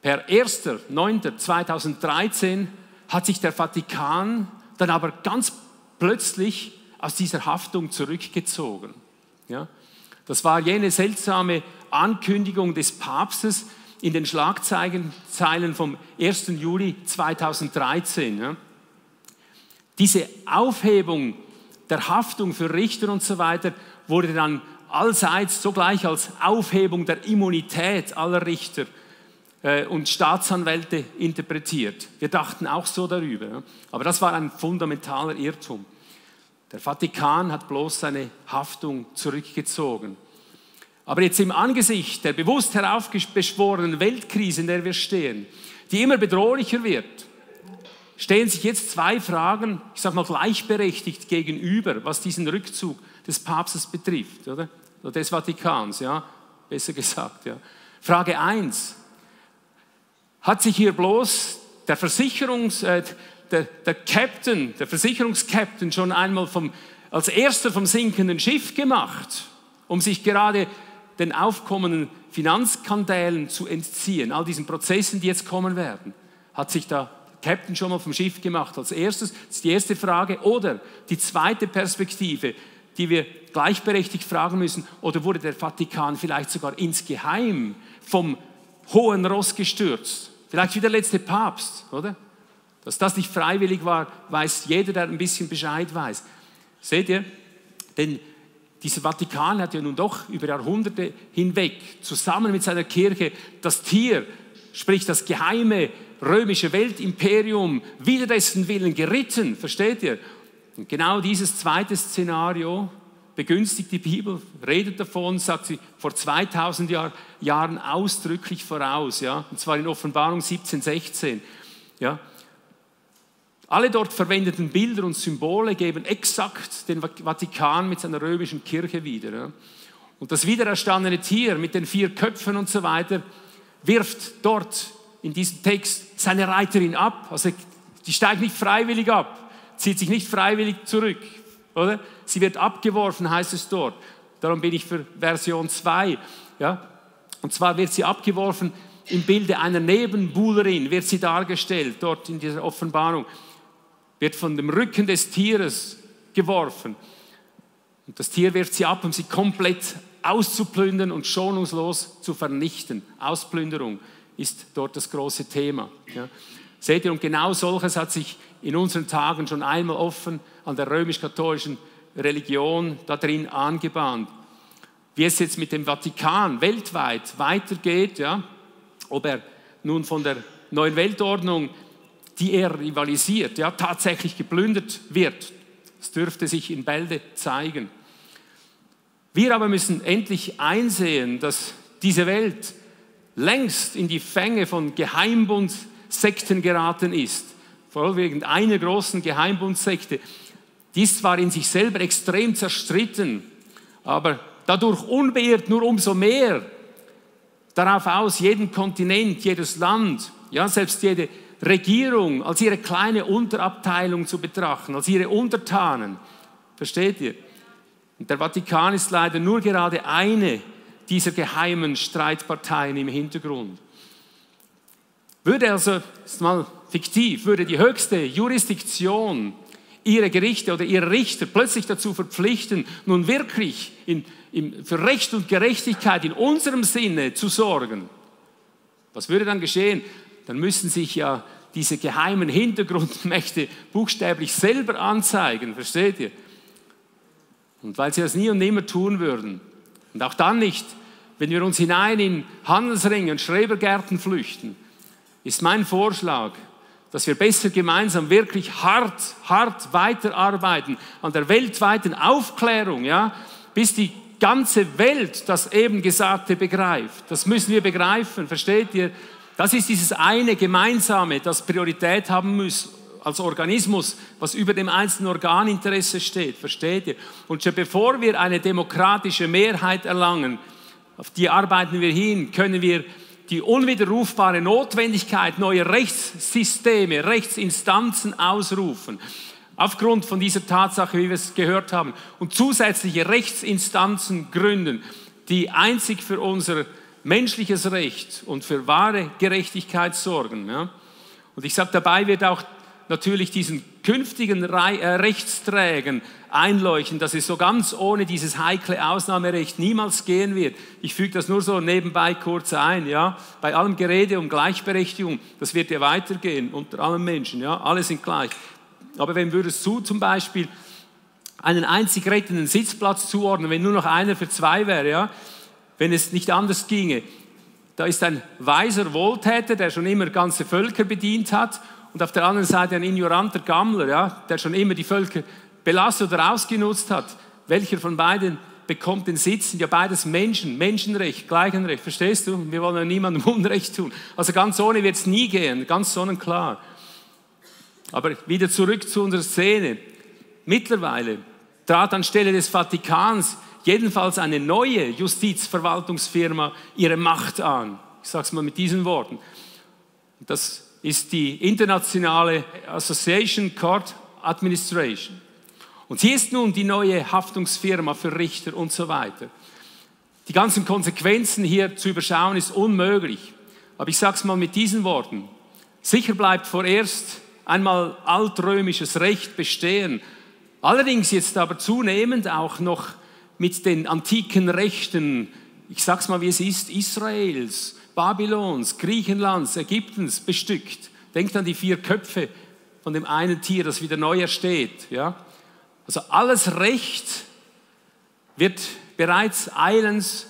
Per 1.9.2013 hat sich der Vatikan dann aber ganz plötzlich aus dieser Haftung zurückgezogen. Ja? Das war jene seltsame Ankündigung des Papstes in den Schlagzeilen vom 1. Juli 2013. Ja. Diese Aufhebung der Haftung für Richter und so weiter wurde dann allseits sogleich als Aufhebung der Immunität aller Richter äh, und Staatsanwälte interpretiert. Wir dachten auch so darüber. Aber das war ein fundamentaler Irrtum. Der Vatikan hat bloß seine Haftung zurückgezogen. Aber jetzt im Angesicht der bewusst heraufbeschworenen Weltkrise, in der wir stehen, die immer bedrohlicher wird, stehen sich jetzt zwei Fragen, ich sage mal gleichberechtigt gegenüber, was diesen Rückzug des Papstes betrifft, oder? Des Vatikans, ja, besser [laughs] gesagt. Ja. Frage 1. Hat sich hier bloß der Versicherungs, äh, der, der Captain, der Versicherungskapitän schon einmal vom, als erster vom sinkenden Schiff gemacht, um sich gerade den aufkommenden Finanzskandalen zu entziehen, all diesen Prozessen, die jetzt kommen werden? Hat sich da Captain schon mal vom Schiff gemacht als erstes? Das ist die erste Frage. Oder die zweite Perspektive, die wir gleichberechtigt fragen müssen, oder wurde der Vatikan vielleicht sogar insgeheim vom hohen Ross gestürzt? Vielleicht wie der letzte Papst, oder? Dass das nicht freiwillig war, weiß jeder, der ein bisschen Bescheid weiß. Seht ihr? Denn dieser Vatikan hat ja nun doch über Jahrhunderte hinweg zusammen mit seiner Kirche das Tier, sprich das geheime römische Weltimperium, wider dessen Willen geritten, versteht ihr? Und genau dieses zweite Szenario begünstigt die Bibel, redet davon, sagt sie vor 2000 Jahr, Jahren ausdrücklich voraus, ja, und zwar in Offenbarung 17, 16, ja. Alle dort verwendeten Bilder und Symbole geben exakt den Vatikan mit seiner römischen Kirche wieder. Ja. Und das wiedererstandene Tier mit den vier Köpfen und so weiter wirft dort in diesem Text seine Reiterin ab. Also die steigt nicht freiwillig ab, zieht sich nicht freiwillig zurück, oder? Sie wird abgeworfen, heißt es dort. Darum bin ich für Version 2. Ja? Und zwar wird sie abgeworfen im Bilde einer Nebenbuhlerin, wird sie dargestellt, dort in dieser Offenbarung wird von dem Rücken des Tieres geworfen. Und das Tier wirft sie ab, um sie komplett auszuplündern und schonungslos zu vernichten. Ausplünderung ist dort das große Thema. Ja. Seht ihr, und genau solches hat sich in unseren Tagen schon einmal offen an der römisch-katholischen Religion da drin angebahnt. Wie es jetzt mit dem Vatikan weltweit weitergeht, ja, ob er nun von der neuen Weltordnung die er rivalisiert, ja, tatsächlich geplündert wird. Das dürfte sich in Bälde zeigen. Wir aber müssen endlich einsehen, dass diese Welt längst in die Fänge von Geheimbundsekten geraten ist. Vor allem wegen einer großen Geheimbundsekte. Die ist zwar in sich selber extrem zerstritten, aber dadurch unbeirrt nur umso mehr darauf aus, jeden Kontinent, jedes Land, ja, selbst jede Regierung als ihre kleine Unterabteilung zu betrachten, als ihre Untertanen. Versteht ihr? Und der Vatikan ist leider nur gerade eine dieser geheimen Streitparteien im Hintergrund. Würde also, ist mal fiktiv, würde die höchste Jurisdiktion ihre Gerichte oder ihre Richter plötzlich dazu verpflichten, nun wirklich in, in, für Recht und Gerechtigkeit in unserem Sinne zu sorgen, was würde dann geschehen? dann müssen sich ja diese geheimen Hintergrundmächte buchstäblich selber anzeigen, versteht ihr? Und weil sie das nie und nimmer tun würden, und auch dann nicht, wenn wir uns hinein in Handelsringe und Schrebergärten flüchten, ist mein Vorschlag, dass wir besser gemeinsam wirklich hart, hart weiterarbeiten an der weltweiten Aufklärung, ja, bis die ganze Welt das eben Gesagte begreift. Das müssen wir begreifen, versteht ihr? Das ist dieses eine Gemeinsame, das Priorität haben muss als Organismus, was über dem einzelnen Organinteresse steht, versteht ihr? Und schon bevor wir eine demokratische Mehrheit erlangen, auf die arbeiten wir hin, können wir die unwiderrufbare Notwendigkeit neuer Rechtssysteme, Rechtsinstanzen ausrufen. Aufgrund von dieser Tatsache, wie wir es gehört haben, und zusätzliche Rechtsinstanzen gründen, die einzig für unser menschliches Recht und für wahre Gerechtigkeit sorgen. Ja? Und ich sage, dabei wird auch natürlich diesen künftigen äh, Rechtsträgern einleuchten, dass es so ganz ohne dieses heikle Ausnahmerecht niemals gehen wird. Ich füge das nur so nebenbei kurz ein, ja. Bei allem Gerede um Gleichberechtigung, das wird ja weitergehen unter allen Menschen, ja. Alle sind gleich. Aber wenn würdest du zum Beispiel einen einzig rettenden Sitzplatz zuordnen, wenn nur noch einer für zwei wäre, ja, wenn es nicht anders ginge. Da ist ein weiser Wohltäter, der schon immer ganze Völker bedient hat, und auf der anderen Seite ein ignoranter Gammler, ja, der schon immer die Völker belastet oder ausgenutzt hat. Welcher von beiden bekommt den Sitz? Ja beides Menschen, Menschenrecht, Gleichenrecht, verstehst du? Wir wollen ja niemandem [laughs] Unrecht tun. Also ganz ohne wird es nie gehen, ganz sonnenklar. Aber wieder zurück zu unserer Szene. Mittlerweile trat anstelle des Vatikans jedenfalls eine neue Justizverwaltungsfirma ihre Macht an. Ich sage es mal mit diesen Worten. Das ist die internationale Association Court Administration. Und sie ist nun die neue Haftungsfirma für Richter und so weiter. Die ganzen Konsequenzen hier zu überschauen ist unmöglich. Aber ich sage es mal mit diesen Worten. Sicher bleibt vorerst einmal altrömisches Recht bestehen. Allerdings jetzt aber zunehmend auch noch mit den antiken Rechten, ich sage es mal wie es ist, Israels, Babylons, Griechenlands, Ägyptens bestückt. Denkt an die vier Köpfe von dem einen Tier, das wieder neu ersteht. Ja? Also alles Recht wird bereits eilends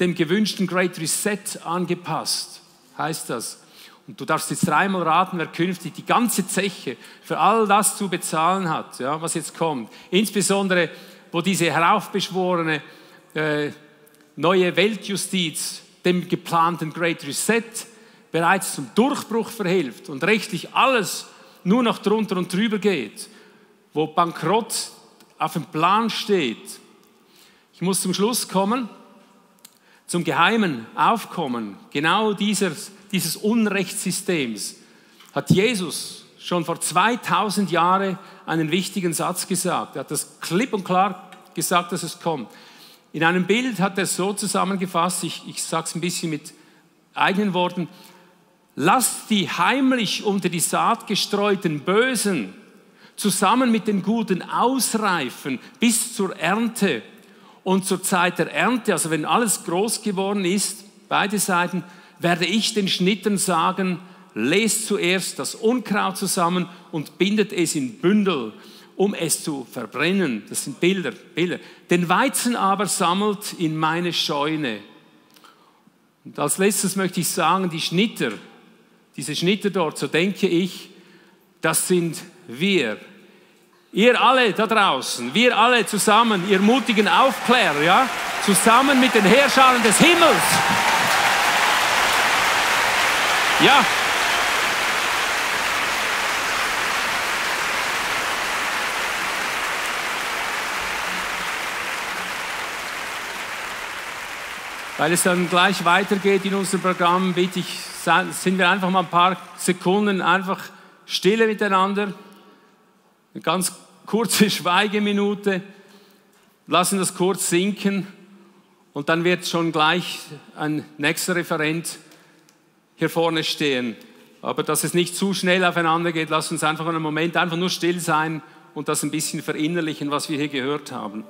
dem gewünschten Great Reset angepasst, heißt das. Und du darfst jetzt dreimal raten, wer künftig die ganze Zeche für all das zu bezahlen hat, ja, was jetzt kommt. Insbesondere, wo diese heraufbeschworene äh, neue Weltjustiz dem geplanten Great Reset bereits zum Durchbruch verhilft und rechtlich alles nur noch drunter und drüber geht, wo Bankrott auf dem Plan steht. Ich muss zum Schluss kommen, zum geheimen Aufkommen genau dieses, dieses Unrechtssystems hat Jesus schon vor 2000 Jahren einen wichtigen Satz gesagt. Er hat das klipp und klar gesagt, dass es kommt. In einem Bild hat er es so zusammengefasst, ich, ich sage es ein bisschen mit eigenen Worten, lasst die heimlich unter die Saat gestreuten Bösen zusammen mit den Guten ausreifen bis zur Ernte. Und zur Zeit der Ernte, also wenn alles groß geworden ist, beide Seiten, werde ich den Schnittern sagen, lest zuerst das Unkraut zusammen und bindet es in Bündel um es zu verbrennen. Das sind Bilder, Bilder. Den Weizen aber sammelt in meine Scheune. Und als letztes möchte ich sagen, die Schnitter, diese Schnitter dort, so denke ich, das sind wir. Ihr alle da draußen, wir alle zusammen, ihr mutigen Aufklärer, ja, zusammen mit den Herrschern des Himmels. Ja, Weil es dann gleich weitergeht in unserem Programm, bitte ich, sind wir einfach mal ein paar Sekunden einfach stille miteinander. Eine ganz kurze [laughs] Schweigeminute. Lassen das kurz sinken und dann wird schon gleich ein nächster Referent hier vorne stehen. Aber dass es nicht zu schnell aufeinander geht, lasst uns einfach einen Moment einfach nur still sein und das ein bisschen verinnerlichen, was wir hier gehört haben.